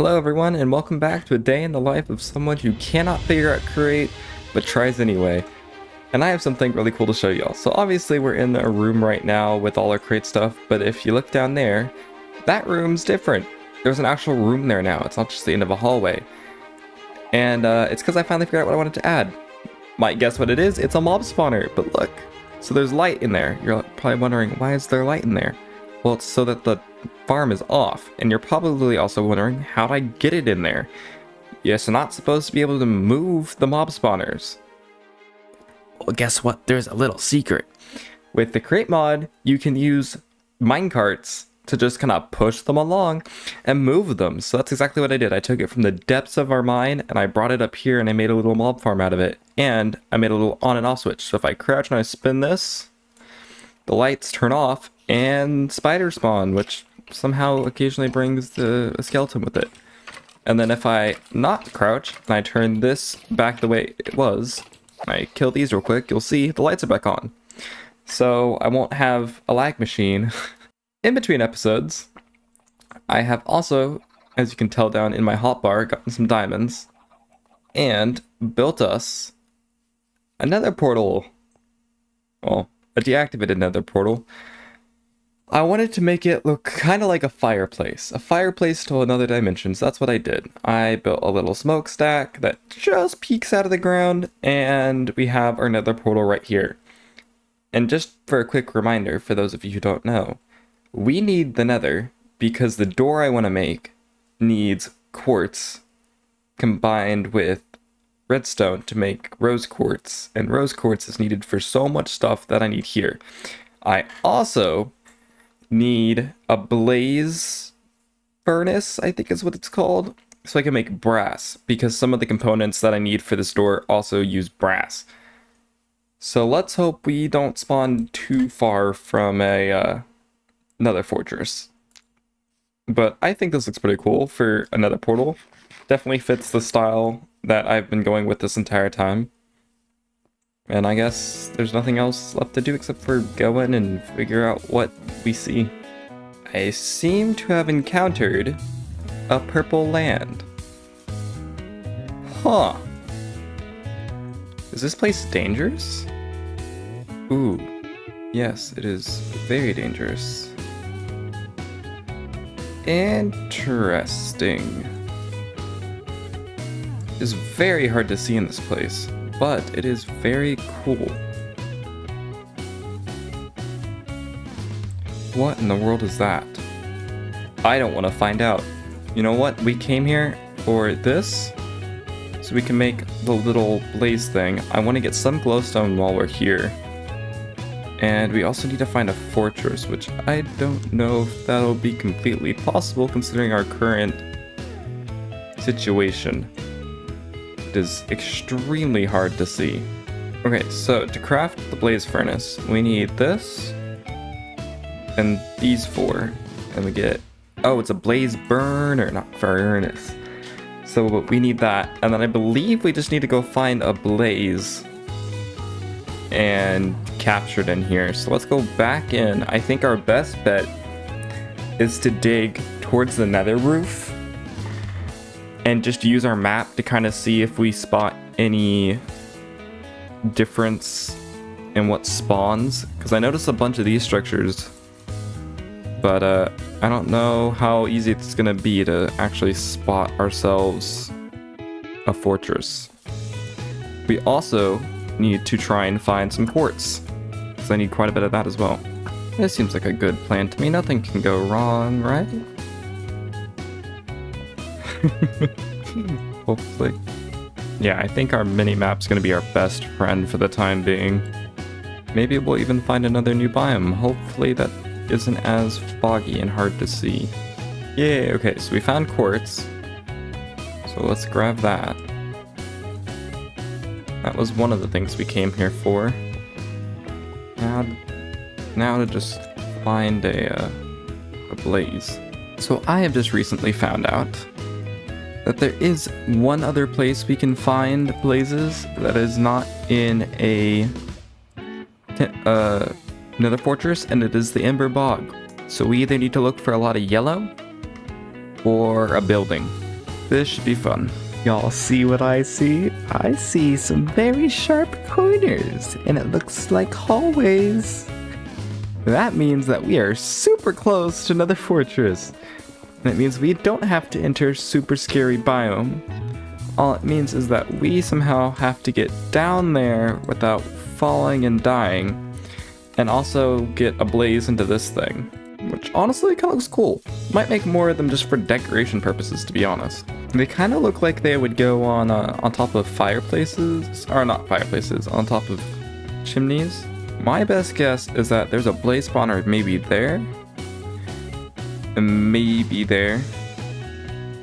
Hello everyone and welcome back to a day in the life of someone who cannot figure out create but tries anyway. And I have something really cool to show y'all. So obviously we're in a room right now with all our create stuff, but if you look down there, that room's different. There's an actual room there now. It's not just the end of a hallway. And uh, it's because I finally figured out what I wanted to add. Might guess what it is? It's a mob spawner, but look. So there's light in there. You're probably wondering, why is there light in there? Well, it's so that the farm is off, and you're probably also wondering, how'd I get it in there? Yes, you're not supposed to be able to move the mob spawners. Well, guess what? There's a little secret. With the create mod, you can use minecarts to just kind of push them along and move them. So that's exactly what I did. I took it from the depths of our mine and I brought it up here and I made a little mob farm out of it. And I made a little on and off switch. So if I crouch and I spin this, the lights turn off and spider spawn, which somehow occasionally brings the skeleton with it. And then if I not crouch and I turn this back the way it was, I kill these real quick, you'll see the lights are back on. So I won't have a lag machine. in between episodes, I have also, as you can tell down in my hotbar, gotten some diamonds and built us another portal. Well, a deactivated nether portal I wanted to make it look kind of like a fireplace. A fireplace to another dimension, so that's what I did. I built a little smokestack that just peeks out of the ground, and we have our nether portal right here. And just for a quick reminder, for those of you who don't know, we need the nether because the door I want to make needs quartz combined with redstone to make rose quartz, and rose quartz is needed for so much stuff that I need here. I also need a blaze furnace, I think is what it's called, so I can make brass, because some of the components that I need for this door also use brass. So let's hope we don't spawn too far from a uh, another fortress. But I think this looks pretty cool for another portal. Definitely fits the style that I've been going with this entire time. And I guess there's nothing else left to do except for go in and figure out what we see. I seem to have encountered a purple land. Huh. Is this place dangerous? Ooh, yes, it is very dangerous. Interesting. It's very hard to see in this place but it is very cool. What in the world is that? I don't want to find out. You know what? We came here for this, so we can make the little blaze thing. I want to get some glowstone while we're here. And we also need to find a fortress, which I don't know if that'll be completely possible considering our current situation is extremely hard to see. Okay, so to craft the blaze furnace, we need this and these four. And we get, oh, it's a blaze burner, not furnace. So we need that. And then I believe we just need to go find a blaze and capture it in here. So let's go back in. I think our best bet is to dig towards the nether roof and just use our map to kind of see if we spot any difference in what spawns. Because I noticed a bunch of these structures, but uh, I don't know how easy it's going to be to actually spot ourselves a fortress. We also need to try and find some quartz, because I need quite a bit of that as well. This seems like a good plan to me. Nothing can go wrong, right? Hopefully. Yeah, I think our mini-map's gonna be our best friend for the time being. Maybe we'll even find another new biome. Hopefully that isn't as foggy and hard to see. Yay, okay, so we found quartz. So let's grab that. That was one of the things we came here for. Now, now to just find a, uh, a blaze. So I have just recently found out that there is one other place we can find blazes that is not in a uh, nether fortress, and it is the Ember Bog. So we either need to look for a lot of yellow or a building. This should be fun. Y'all see what I see? I see some very sharp corners, and it looks like hallways. That means that we are super close to another fortress. And it means we don't have to enter super scary biome. All it means is that we somehow have to get down there without falling and dying. And also get a blaze into this thing. Which honestly kind of looks cool. Might make more of them just for decoration purposes, to be honest. They kind of look like they would go on uh, on top of fireplaces, or not fireplaces, on top of chimneys. My best guess is that there's a blaze spawner maybe there, maybe there,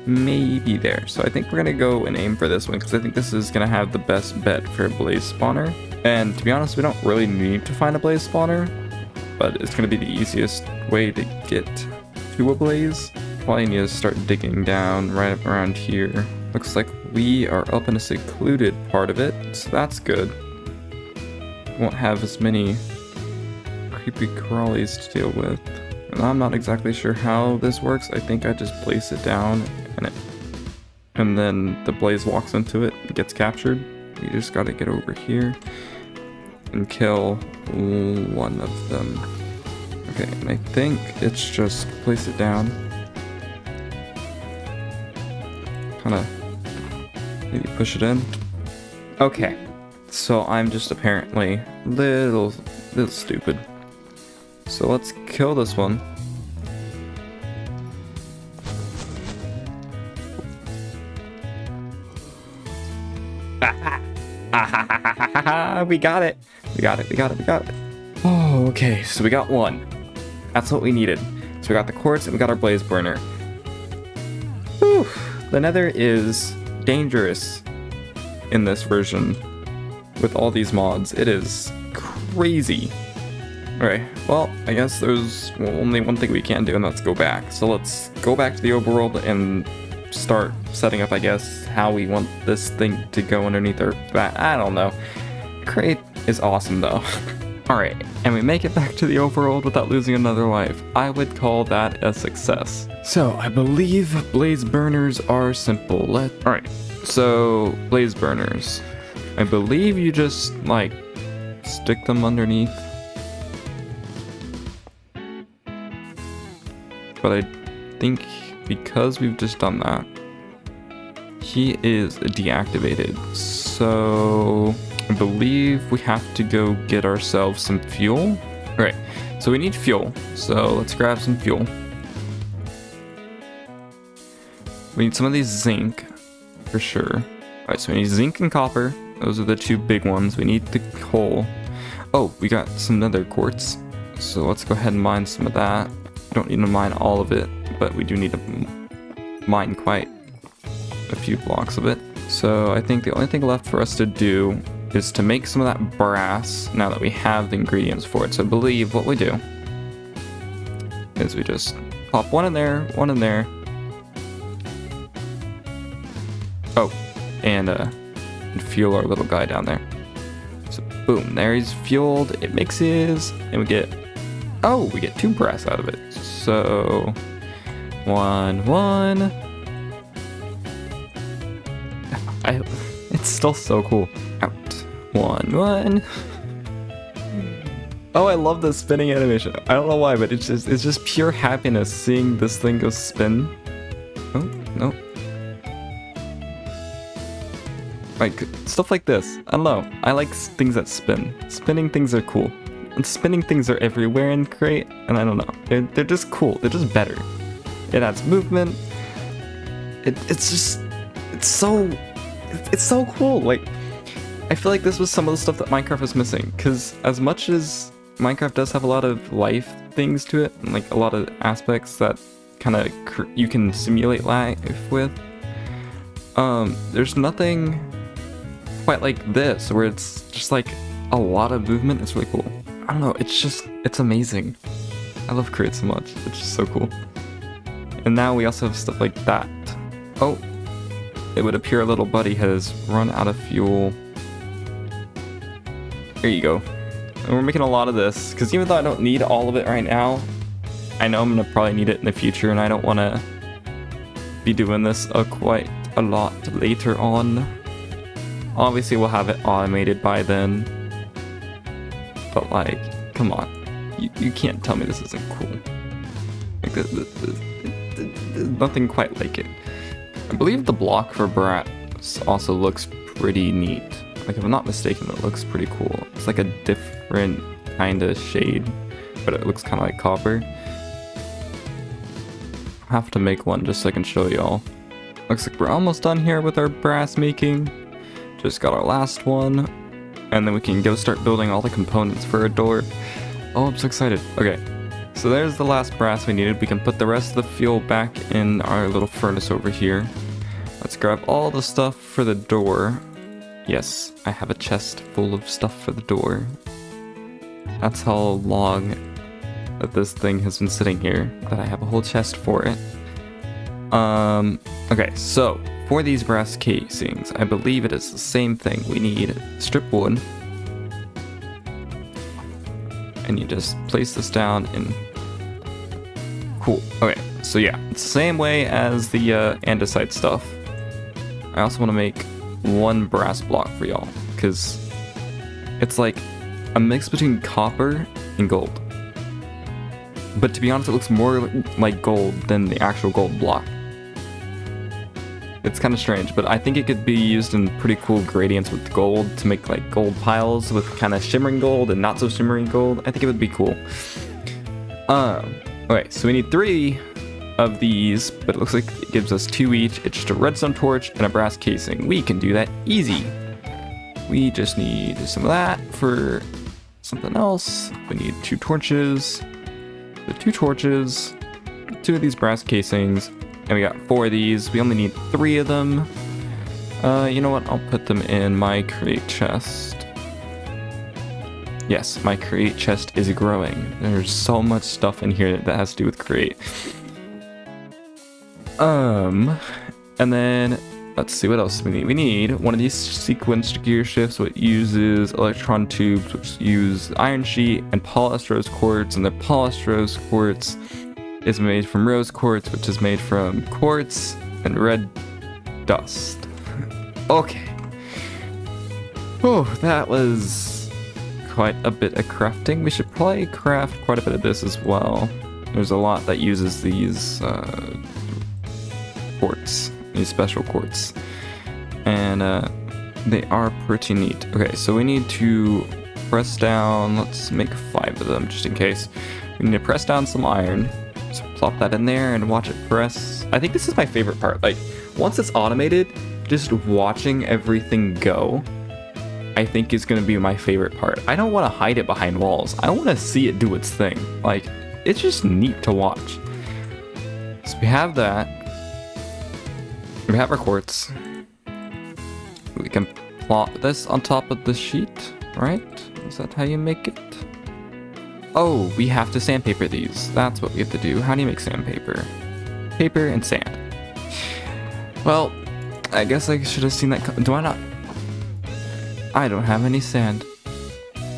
maybe there. So I think we're gonna go and aim for this one because I think this is gonna have the best bet for a blaze spawner. And to be honest, we don't really need to find a blaze spawner, but it's gonna be the easiest way to get to a blaze. Probably need to start digging down right up around here. Looks like we are up in a secluded part of it, so that's good. Won't have as many creepy crawlies to deal with. I'm not exactly sure how this works. I think I just place it down and it and then the blaze walks into it and gets captured. We just gotta get over here and kill one of them. Okay, and I think it's just place it down. Kind of maybe push it in. Okay, so I'm just apparently little, little stupid. So let's kill this one. we got it. We got it. We got it. We got it. Oh, okay. So we got one. That's what we needed. So we got the quartz and we got our blaze burner. Whew. The nether is dangerous in this version with all these mods. It is crazy. Alright, well, I guess there's only one thing we can do, and that's go back. So let's go back to the overworld and start setting up, I guess, how we want this thing to go underneath our back. I don't know. Create is awesome, though. Alright, and we make it back to the overworld without losing another life. I would call that a success. So, I believe blaze burners are simple. Let Alright, so blaze burners. I believe you just, like, stick them underneath. But I think because we've just done that, he is deactivated. So I believe we have to go get ourselves some fuel. All right, so we need fuel. So let's grab some fuel. We need some of these zinc for sure. All right, so we need zinc and copper. Those are the two big ones. We need the coal. Oh, we got some nether quartz. So let's go ahead and mine some of that. Don't need to mine all of it, but we do need to mine quite a few blocks of it. So I think the only thing left for us to do is to make some of that brass now that we have the ingredients for it. So I believe what we do is we just pop one in there, one in there. Oh, and uh, and fuel our little guy down there. So boom, there he's fueled. It mixes, and we get oh, we get two brass out of it. So one, one. I, it's still so cool. Out. One, one. Oh, I love the spinning animation. I don't know why, but it's just it's just pure happiness seeing this thing go spin. Oh, no. Like, stuff like this. I don't know. I like things that spin. Spinning things are cool. And spinning things are everywhere in Create, and I don't know. They're, they're just cool. They're just better. It adds movement. It, it's just, it's so, it's so cool. Like, I feel like this was some of the stuff that Minecraft was missing. Because as much as Minecraft does have a lot of life things to it, and like a lot of aspects that kind of you can simulate life with, um, there's nothing quite like this where it's just like a lot of movement. It's really cool. I don't know. It's just, it's amazing. I love Create so much. It's just so cool. And now we also have stuff like that. Oh, it would appear a little buddy has run out of fuel. There you go. And we're making a lot of this, because even though I don't need all of it right now, I know I'm going to probably need it in the future, and I don't want to be doing this uh, quite a lot later on. Obviously, we'll have it automated by then. But like, come on. You, you can't tell me this isn't cool. Like, this, this, this, there's nothing quite like it. I believe the block for brass also looks pretty neat. Like, if I'm not mistaken, it looks pretty cool. It's like a different kind of shade, but it looks kind of like copper. I have to make one just so I can show y'all. Looks like we're almost done here with our brass making. Just got our last one. And then we can go start building all the components for a door. Oh, I'm so excited. Okay, so there's the last brass we needed. We can put the rest of the fuel back in our little furnace over here. Let's grab all the stuff for the door. Yes, I have a chest full of stuff for the door. That's how long that this thing has been sitting here, that I have a whole chest for it. Um, okay, so for these brass casings, I believe it is the same thing. We need strip wood. And you just place this down and... Cool. Okay, so yeah, it's the same way as the uh, andesite stuff. I also want to make one brass block for y'all, because it's like a mix between copper and gold. But to be honest, it looks more like gold than the actual gold block. It's kind of strange, but I think it could be used in pretty cool gradients with gold to make like gold piles with kind of shimmering gold and not so shimmering gold. I think it would be cool. Um, okay, so we need three of these, but it looks like it gives us two each. It's just a redstone torch and a brass casing. We can do that easy. We just need some of that for something else. We need two torches, the two torches, two of these brass casings, and we got four of these. We only need three of them. Uh, you know what? I'll put them in my create chest. Yes, my create chest is growing. There's so much stuff in here that has to do with create. Um, and then let's see what else we need. We need one of these sequenced gear shifts, which uses electron tubes, which use iron sheet and polished rose quartz, and the polished rose quartz is made from rose quartz, which is made from quartz and red dust. Okay. Oh, that was quite a bit of crafting. We should probably craft quite a bit of this as well. There's a lot that uses these uh, quartz, these special quartz. And uh, they are pretty neat. Okay, so we need to press down, let's make five of them just in case. We need to press down some iron. So plop that in there and watch it press. I think this is my favorite part. Like, once it's automated, just watching everything go, I think is going to be my favorite part. I don't want to hide it behind walls. I want to see it do its thing. Like, it's just neat to watch. So we have that. We have our quartz. We can plot this on top of the sheet, right? Is that how you make it? Oh, we have to sandpaper these. That's what we have to do. How do you make sandpaper? Paper and sand. Well, I guess I should have seen that. Do I not? I don't have any sand.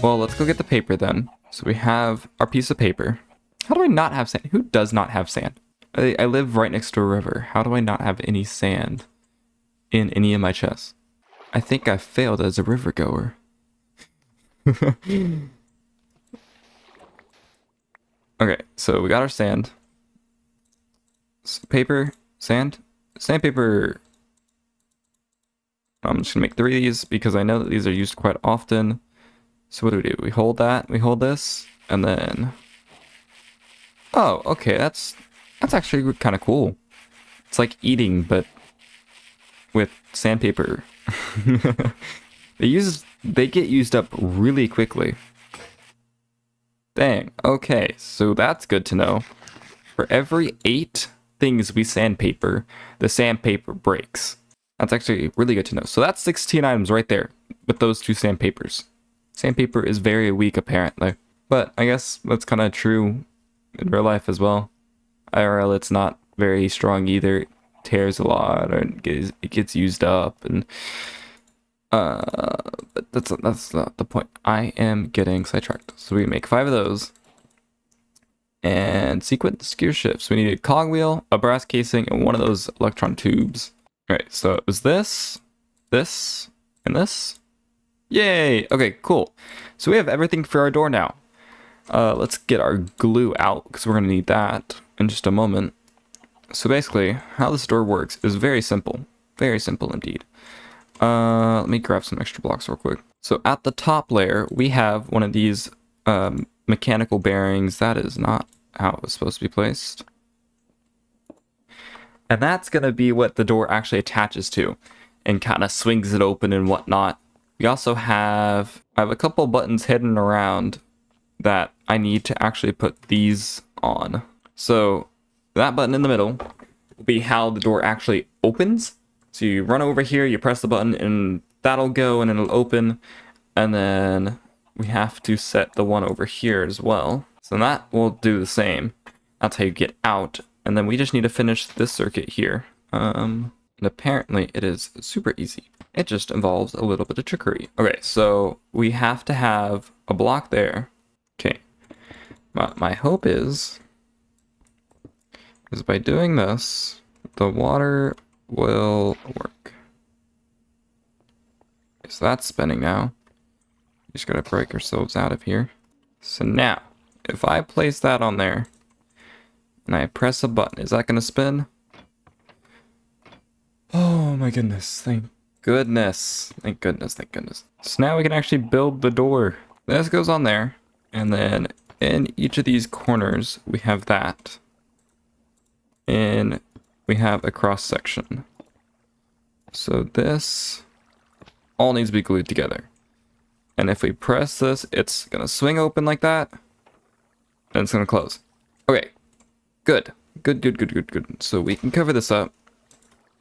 Well, let's go get the paper then. So we have our piece of paper. How do I not have sand? Who does not have sand? I, I live right next to a river. How do I not have any sand in any of my chests? I think I failed as a river goer. Okay, so we got our sand. Paper, sand, sandpaper. I'm just gonna make three of these because I know that these are used quite often. So what do we do? We hold that, we hold this, and then... Oh, okay, that's that's actually kind of cool. It's like eating, but with sandpaper. they use they get used up really quickly. Dang. Okay, so that's good to know. For every eight things we sandpaper, the sandpaper breaks. That's actually really good to know. So that's 16 items right there with those two sandpapers. Sandpaper is very weak apparently. But I guess that's kind of true in real life as well. IRL, it's not very strong either. It tears a lot gets, it gets used up and uh, but that's that's not the point. I am getting sidetracked. So we make five of those. and sequence gear shifts. We need a cogwheel, a brass casing, and one of those electron tubes. All right, so it was this, this, and this. Yay! Okay, cool. So we have everything for our door now. Uh, let's get our glue out because we're going to need that in just a moment. So basically, how this door works is very simple. Very simple indeed. Uh, let me grab some extra blocks real quick. So at the top layer, we have one of these um, mechanical bearings. That is not how it was supposed to be placed. And that's going to be what the door actually attaches to and kind of swings it open and whatnot. We also have, I have a couple buttons hidden around that I need to actually put these on. So that button in the middle will be how the door actually opens. So you run over here, you press the button, and that'll go and it'll open. And then we have to set the one over here as well. So that will do the same. That's how you get out. And then we just need to finish this circuit here. Um, and apparently it is super easy. It just involves a little bit of trickery. Okay, so we have to have a block there. Okay. My, my hope is, is by doing this, the water will work. So that's spinning now. We Just gotta break ourselves out of here. So now, if I place that on there, and I press a button, is that gonna spin? Oh my goodness, thank goodness. Thank goodness, thank goodness. So now we can actually build the door. This goes on there, and then in each of these corners, we have that. And we have a cross section. So this all needs to be glued together. And if we press this, it's going to swing open like that. And it's going to close. Okay. Good. Good, good, good, good, good. So we can cover this up.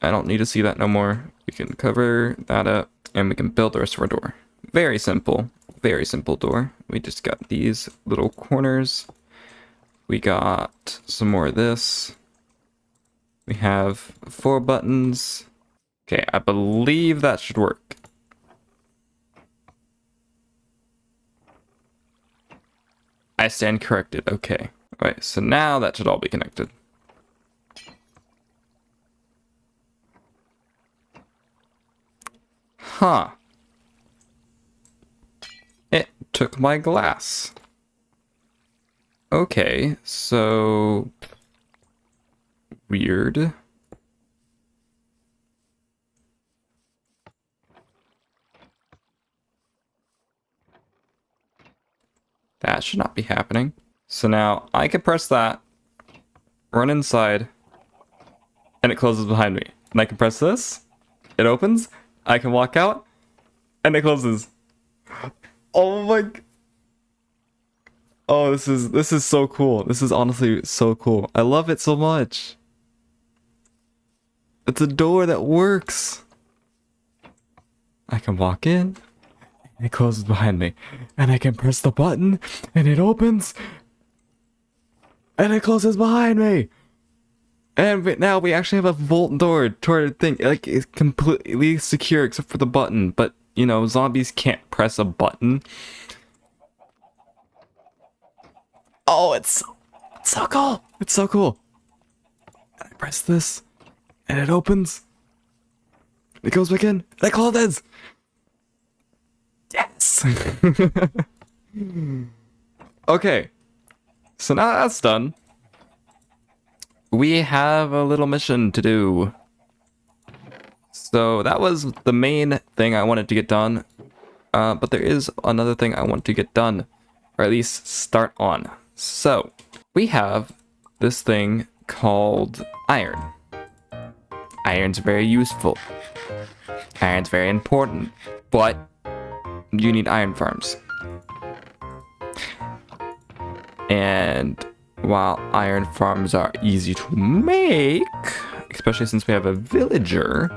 I don't need to see that no more. We can cover that up. And we can build the rest of our door. Very simple. Very simple door. We just got these little corners. We got some more of this. We have four buttons. Okay, I believe that should work. I stand corrected. Okay. All right, so now that should all be connected. Huh. It took my glass. Okay, so... Weird. That should not be happening. So now I can press that, run inside, and it closes behind me. And I can press this, it opens, I can walk out, and it closes. Oh my... Oh, this is this is so cool. This is honestly so cool. I love it so much. It's a door that works. I can walk in, it closes behind me. And I can press the button, and it opens, and it closes behind me. And now we actually have a vault door to our thing. Like, it's completely secure except for the button. But, you know, zombies can't press a button. Oh, it's so, it's so cool. It's so cool. I press this, and it opens. It goes back in, and it closes. Yes. okay. So now that's done. We have a little mission to do. So that was the main thing I wanted to get done. Uh, but there is another thing I want to get done. Or at least start on. So, we have this thing called iron. Iron's very useful. Iron's very important. But you need iron farms. And while iron farms are easy to make, especially since we have a villager,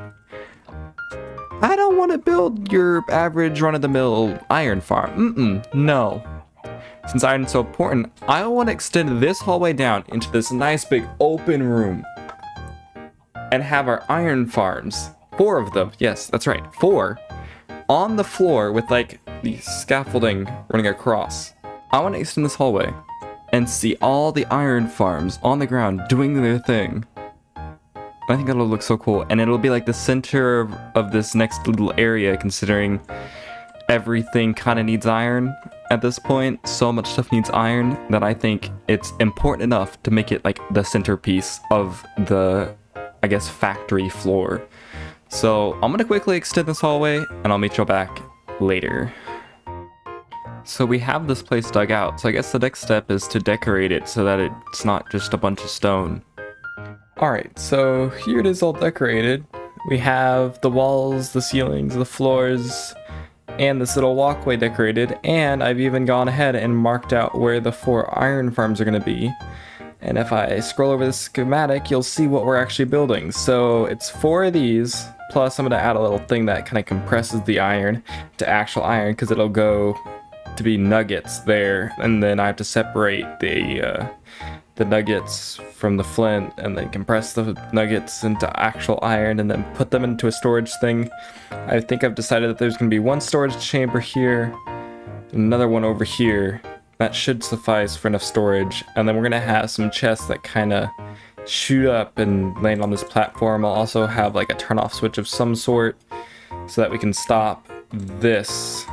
I don't want to build your average run-of-the-mill iron farm. Mm-mm, no. Since iron's so important, I want to extend this hallway down into this nice big open room and have our iron farms. Four of them. Yes, that's right. Four on the floor with like the scaffolding running across. I want to extend this hallway and see all the iron farms on the ground doing their thing. I think it'll look so cool, and it'll be like the center of, of this next little area, considering everything kind of needs iron at this point. So much stuff needs iron that I think it's important enough to make it like the centerpiece of the, I guess, factory floor. So I'm gonna quickly extend this hallway, and I'll meet y'all back later. So we have this place dug out, so I guess the next step is to decorate it so that it's not just a bunch of stone. Alright, so here it is all decorated. We have the walls, the ceilings, the floors, and this little walkway decorated, and I've even gone ahead and marked out where the four iron farms are going to be. And if I scroll over the schematic, you'll see what we're actually building. So it's four of these, plus I'm to add a little thing that kind of compresses the iron to actual iron, because it'll go to be nuggets there, and then I have to separate the uh, the nuggets from the flint and then compress the nuggets into actual iron and then put them into a storage thing. I think I've decided that there's going to be one storage chamber here, another one over here. That should suffice for enough storage. And then we're going to have some chests that kind of shoot up and land on this platform. I'll also have like a turn off switch of some sort so that we can stop this.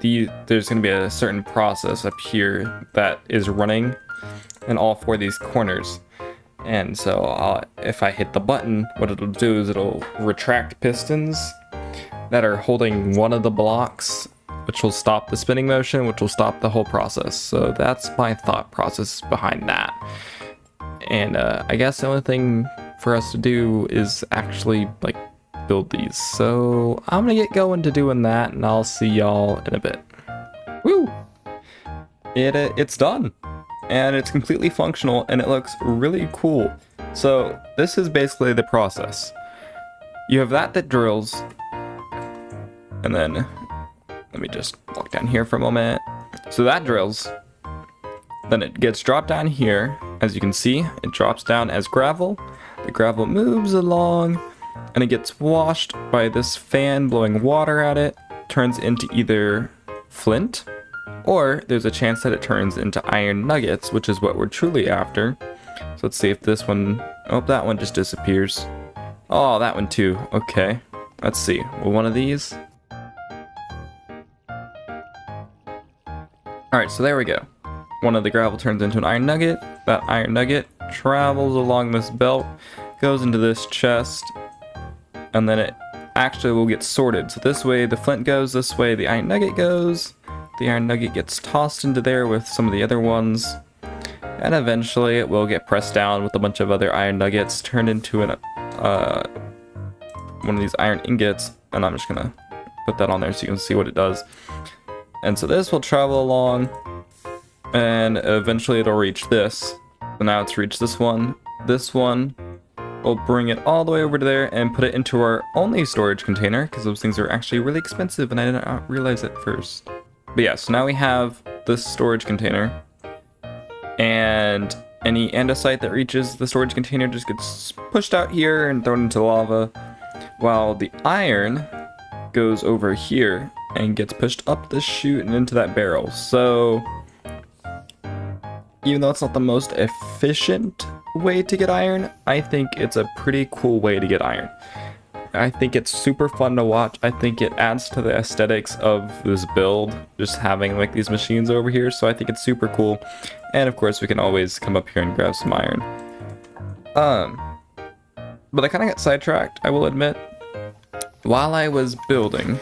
The, there's going to be a certain process up here that is running in all four of these corners. And so I'll, if I hit the button, what it'll do is it'll retract pistons that are holding one of the blocks, which will stop the spinning motion, which will stop the whole process. So that's my thought process behind that. And uh, I guess the only thing for us to do is actually like build these. So I'm gonna get going to doing that and I'll see y'all in a bit. Woo! It, uh, it's done and it's completely functional and it looks really cool. So this is basically the process. You have that that drills, and then let me just walk down here for a moment. So that drills, then it gets dropped down here. As you can see, it drops down as gravel. The gravel moves along and it gets washed by this fan blowing water at it, turns into either flint or there's a chance that it turns into iron nuggets, which is what we're truly after. So let's see if this one... Oh, that one just disappears. Oh, that one too. Okay. Let's see. Well, one of these... Alright, so there we go. One of the gravel turns into an iron nugget. That iron nugget travels along this belt, goes into this chest, and then it actually will get sorted. So this way the flint goes, this way the iron nugget goes, the iron nugget gets tossed into there with some of the other ones. And eventually it will get pressed down with a bunch of other iron nuggets, turned into an, uh, one of these iron ingots. And I'm just gonna put that on there so you can see what it does. And so this will travel along, and eventually it'll reach this. So now it's reached this one. This one will bring it all the way over to there and put it into our only storage container, because those things are actually really expensive and I did not realize it first. But yeah, so now we have this storage container. And any andesite that reaches the storage container just gets pushed out here and thrown into lava. While the iron goes over here and gets pushed up this chute and into that barrel. So even though it's not the most efficient way to get iron, I think it's a pretty cool way to get iron. I think it's super fun to watch. I think it adds to the aesthetics of this build, just having like these machines over here. So I think it's super cool. And of course, we can always come up here and grab some iron. Um, but I kind of got sidetracked, I will admit. While I was building,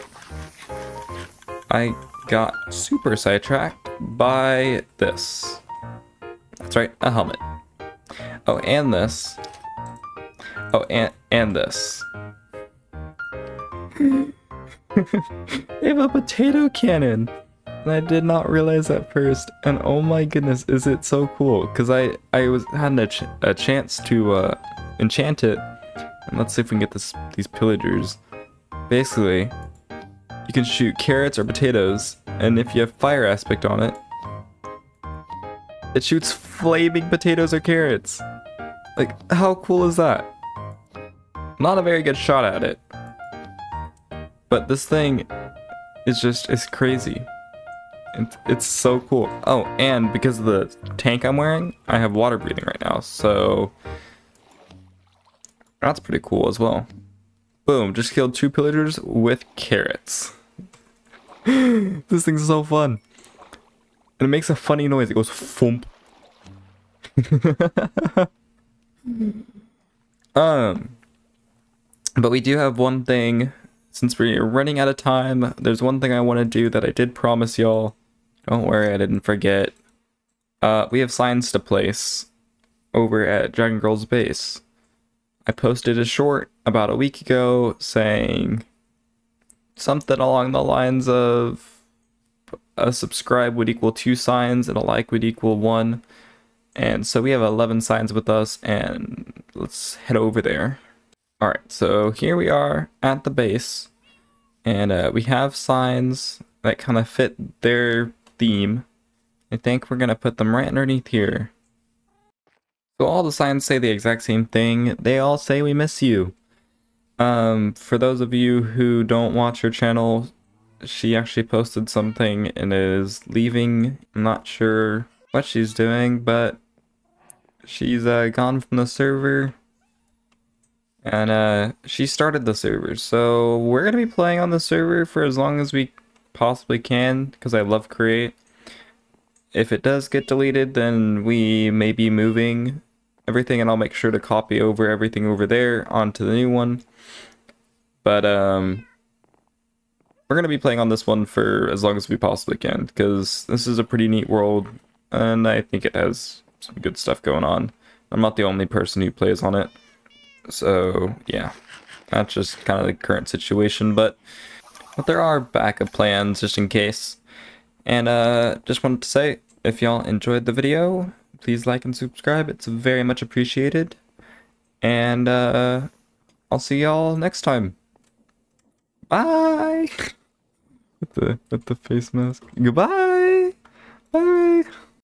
I got super sidetracked by this. That's right, a helmet. Oh, and this. Oh, and, and this. they have a potato cannon. And I did not realize that first. And oh my goodness, is it so cool? Because I, I was had a, ch a chance to uh, enchant it. And let's see if we can get this these pillagers. Basically, you can shoot carrots or potatoes. And if you have fire aspect on it, it shoots flaming potatoes or carrots. Like, how cool is that? Not a very good shot at it. But this thing is just, it's crazy. It's, it's so cool. Oh, and because of the tank I'm wearing, I have water breathing right now, so that's pretty cool as well. Boom, just killed two pillagers with carrots. this thing's so fun. And it makes a funny noise. It goes thump. um, but we do have one thing. Since we're running out of time, there's one thing I want to do that I did promise y'all. Don't worry, I didn't forget. Uh, we have signs to place over at Dragon Girl's base. I posted a short about a week ago saying something along the lines of a subscribe would equal two signs and a like would equal one. And so we have 11 signs with us and let's head over there. All right, so here we are at the base and uh, we have signs that kind of fit their theme. I think we're gonna put them right underneath here. So all the signs say the exact same thing. They all say we miss you. Um, for those of you who don't watch her channel, she actually posted something and is leaving. I'm not sure what she's doing, but she's uh, gone from the server. And uh, she started the server. So we're going to be playing on the server for as long as we possibly can because I love create. If it does get deleted, then we may be moving everything and I'll make sure to copy over everything over there onto the new one. But um we're going to be playing on this one for as long as we possibly can because this is a pretty neat world and I think it has some good stuff going on. I'm not the only person who plays on it. So, yeah. That's just kind of the current situation, but but there are backup plans just in case. And uh just wanted to say if y'all enjoyed the video, please like and subscribe. It's very much appreciated. And uh, I'll see y'all next time. Bye. with the with the face mask. Goodbye. Bye.